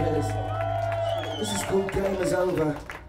Cheers. This is called Game is Over.